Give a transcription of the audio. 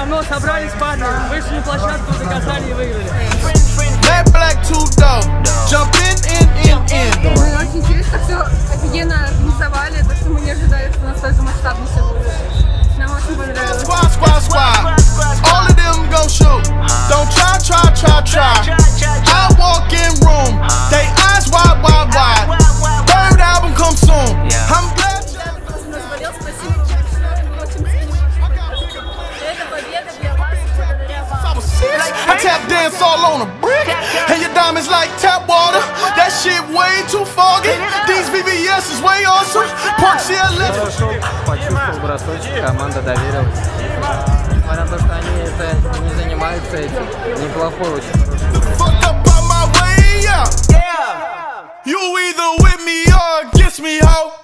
равно собрались, парни, вышли на площадку, заказали и выиграли. tap dance all on a brick. And your diamonds like tap water. That shit way too foggy. These VVS is way awesome. Park CLF. Почувствовал бросочек, команда доверилась. Несмотря то, что они это не занимаются этим, очень. You either with me or against me, hoe.